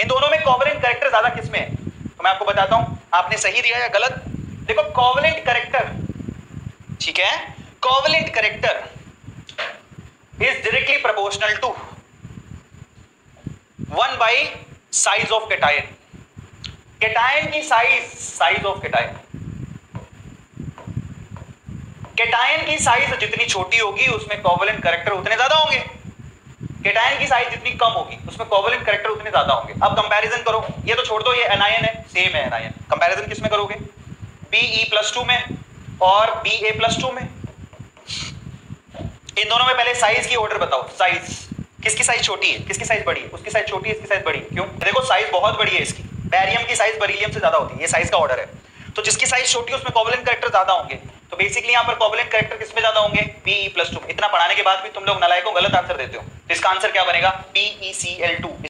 इन दोनों में covalent character ज़्यादा किसमें है? तो मैं आपको बताता हूँ, आपने सही दिया या गलत? देखो कॉवलेंट करेक्टर ठीक है? Covalent character is directly proportional to one by size of cation cation की size size of cation cation की साइज़ जितनी छोटी होगी, उसमें कॉवलेंट करेक्टर उतने ज़्यादा होंगे। केटायन की साइज़ जितनी कम होगी, उसमें कोवलेंट करेक्टर उतने ज़्यादा होंगे। अब कंपैरिजन करो। ये तो छोड़ दो, ये एनायन है। सेम है एनायन कंपैरिजन किसमें करोगे? बीई प्लस टू में और ए प्लस टू में। इन दोनों में पहले साइज़ की ऑर्डर बताओ। साइज़ किसकी साइज़ छोटी है? किसकी साइज़ बड़ी है? उसकी साइज़ छोटी है इसकी साइज़ बड़ी है। क्यों? देखो साइज़ बहुत बड़ी है इसकी। बैरियम की साइज़ बरीलियम से ज़्यादा होती है। ये साइज़ का ऑर्डर है। तो जिसकी साइज़ छोटी उसमें कोवलेंट करेक्टर ज़्यादा होंगे। तो बेसिकली यहाँ पर कोवलेंट करेक्टर किसमें ज़्यादा होंगे? पीई प्लस टू इतना पढ़ाने के बाद भी तुम लोग नलायकों गलत आंसर देते हो। तो इसका आंसर क्या बनेगा? P E C L two